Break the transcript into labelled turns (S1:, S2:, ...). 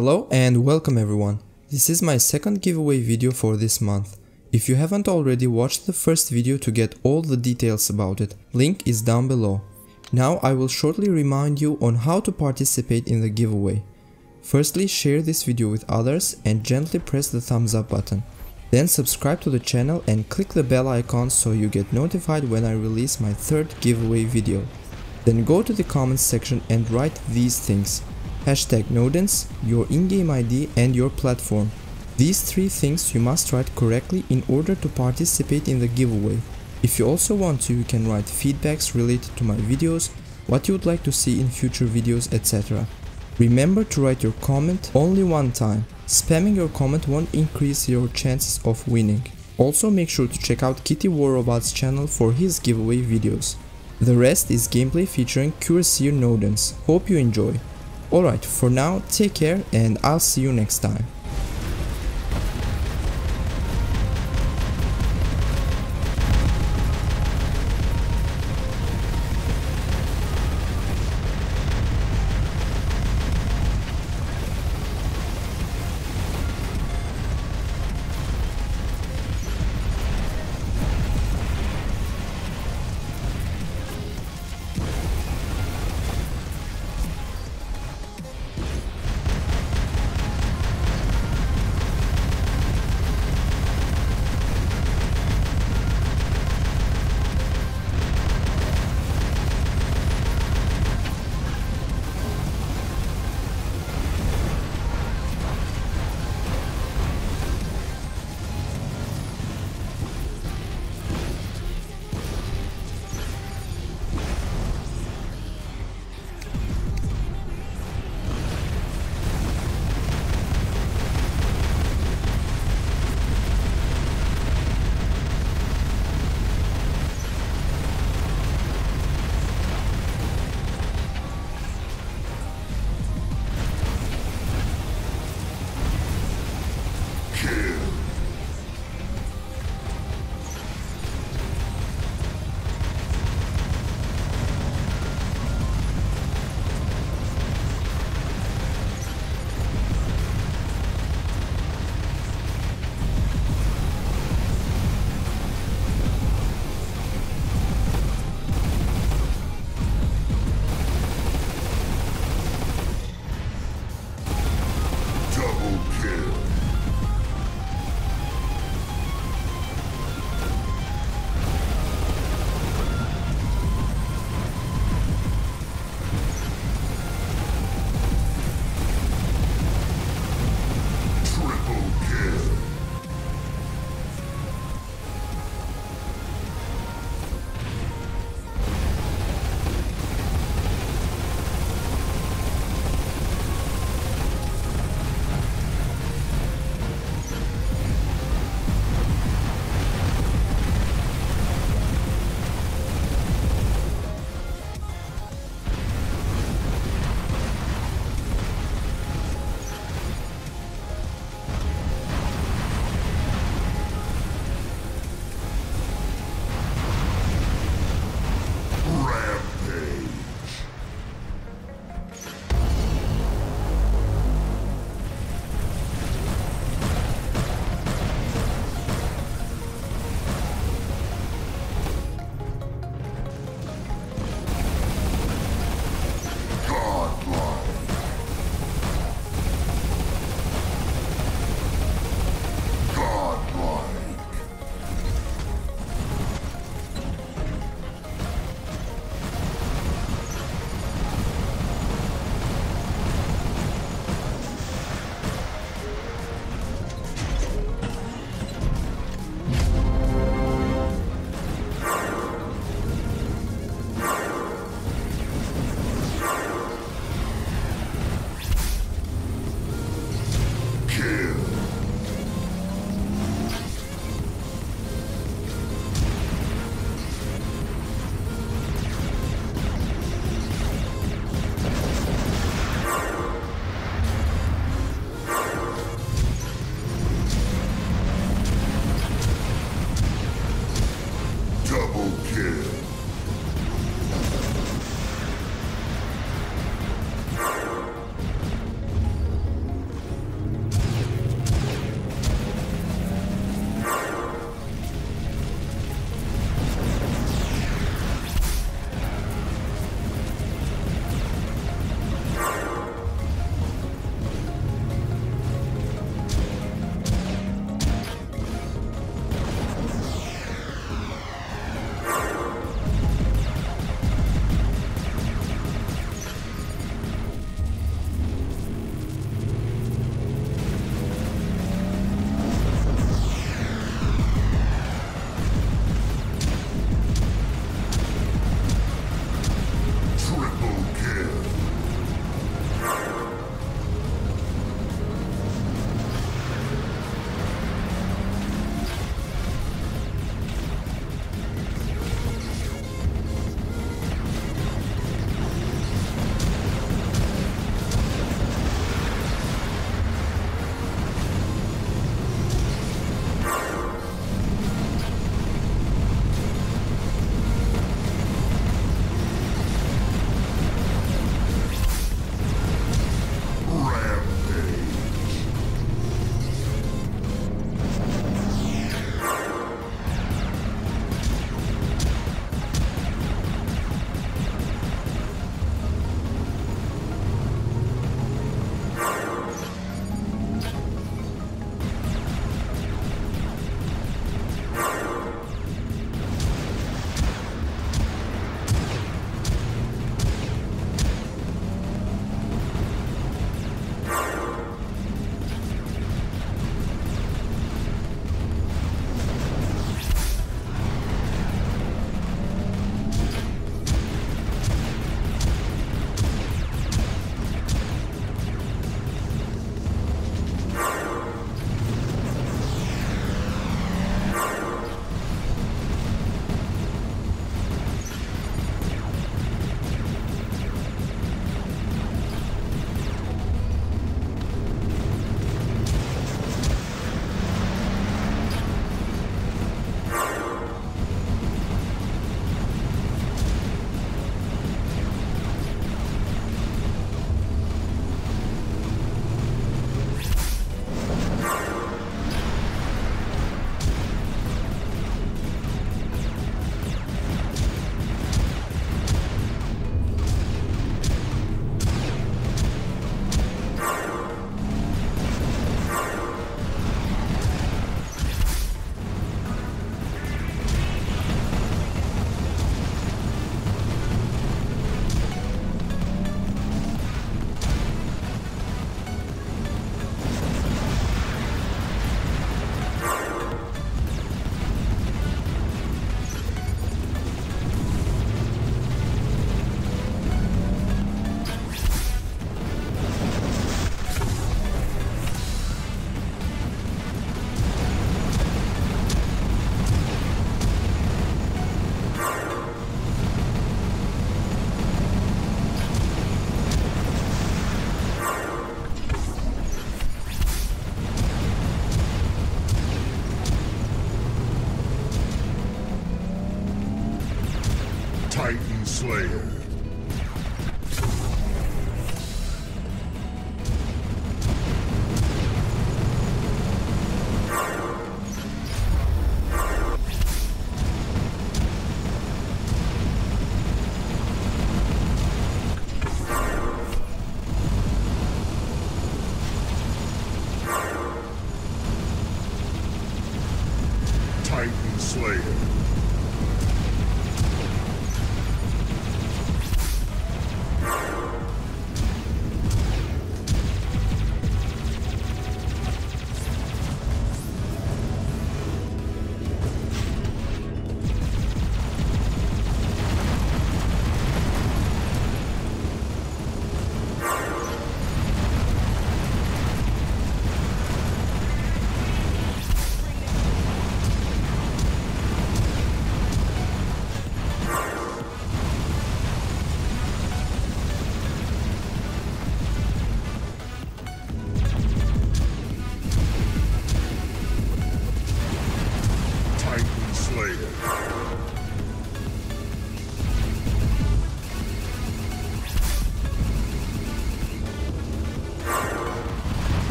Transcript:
S1: Hello and welcome everyone. This is my second giveaway video for this month. If you haven't already watched the first video to get all the details about it, link is down below. Now I will shortly remind you on how to participate in the giveaway. Firstly share this video with others and gently press the thumbs up button. Then subscribe to the channel and click the bell icon so you get notified when I release my third giveaway video. Then go to the comments section and write these things hashtag Nodens, your in-game ID and your platform. These three things you must write correctly in order to participate in the giveaway. If you also want to, you can write feedbacks related to my videos, what you would like to see in future videos, etc. Remember to write your comment only one time. Spamming your comment won't increase your chances of winning. Also make sure to check out Kitty War Robot's channel for his giveaway videos. The rest is gameplay featuring Cuirassier Nodens. Hope you enjoy. Alright, for now, take care and I'll see you next time.